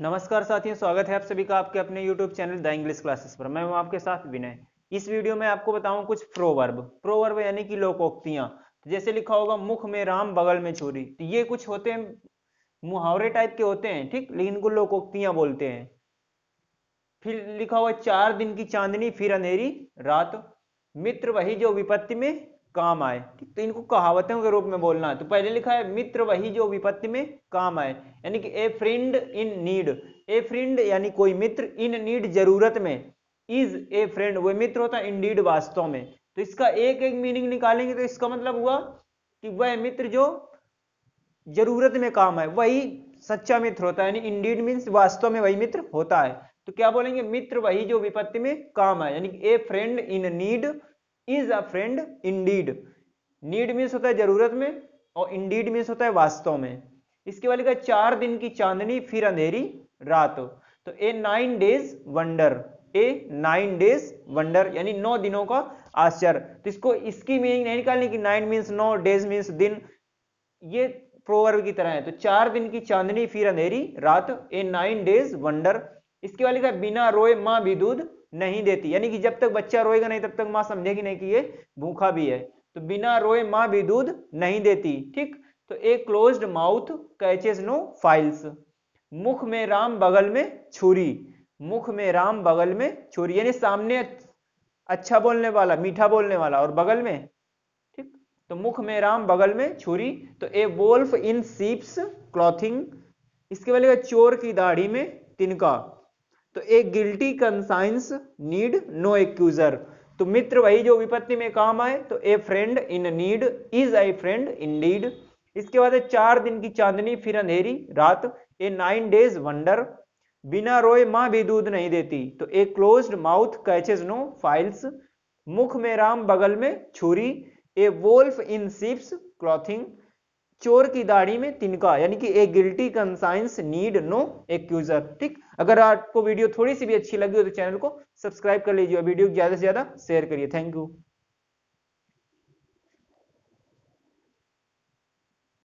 नमस्कार साथियों, स्वागत है आप सभी का आपके अपने YouTube channel the English classes पर। मैं हूँ आपके साथ विनय। इस वीडियो में आपको बताऊँ कुछ प्रोवर्ब प्रोवर्ब यानी कि लोकोक्तियाँ। तो जैसे लिखा होगा, मुख में राम, बगल में छुरी तो ये कुछ होते हैं, मुहावरे टाइप के होते हैं, ठीक? लेकिन इनको लोकोक्तियाँ बोलते हैं। फिर लिखा हुआ चार दिन की चांदनी, फिर अंधेरी, रात। मित्र, वही जो विपत्ति में काम आए। तो इनको कहावतों के रूप में बोलना है। तो पहले लिखा है, मित्र वही जो विपत्ति में काम आए। यानी कि a friend in need. A friend यानी कोई मित्र इन नीड ज़रूरत में। Is a friend. वो मित्र होता है इंडीड वास्तव में। तो इसका एक एक मीनिंग निकालेंगे तो इसका मतलब हुआ कि वह मित्र जो ज़रूरत में काम है वही सच्चा मित्र होता है। यानी इंडीड मीन्स वास्तव में वही मित्र होता है। तो क्या बोलेंगे? मित्र वही जो विपत्ति में काम है यानी a friend in need is a friend indeed need means होता है ज़रूरत में और इंडीड मीन्स होता है वास्तव में। इसके वाले का चार दिन की चांदनी, फिर अंधेरी, रात। तो a nine days wonder a nine days wonder यानी नौ दिनों का आश्चर्य। तो इसको इसकी मीनिंग नहीं निकालनी कि नाइन मीन्स नौ डेज़ मीन्स दिन। ये प्रोवर्ब की तरह है। तो चार दिन की चांदनी, फिर अंधेरी, रात, ए नाइन डेज़ वंडर इसके वाले का बिना रोए माँ भी दूध नहीं देती। यानी कि जब तक बच्चा रोएगा नहीं, तब तक माँ समझेगी नहीं कि ये भूखा भी है। तो बिना रोए माँ भी दूध नहीं देती, ठीक? तो a closed mouth catches no flies मुख में राम, बगल में छुरी। मुख में राम, बगल में छुरी। यानी सामने अच्छा बोलने वाला, मीठा बोलने वाला, और बगल में, ठीक? तो मुख में राम, बगल में छुरी। तो ए वोल्फ इन सीप्स क्लॉथिंग इसके वाले चोर की दाढ़ी में तिनका। तो a guilty conscience need no accuser तो मित्र, वही जो विपत्ति में काम आए तो a friend in need is a friend in need इसके बाद चार दिन की चांदनी, फिर अंधेरी, रात। ए नाइन डेज़ वंडर बिना रोए माँ भी दूध नहीं देती। तो a close mouth catches no flies मुख में राम, बगल में छुरी। A wolf in sheep's clothing चोर की दाढ़ी में तिनका। यानी कि a guilty conscience need no accuser ठीक? अगर आपको वीडियो थोड़ी सी भी अच्छी लगी हो तो चैनल को सब्सक्राइब कर लीजिए और वीडियो ज़्यादा से ज़्यादा शेयर करिए। Thank you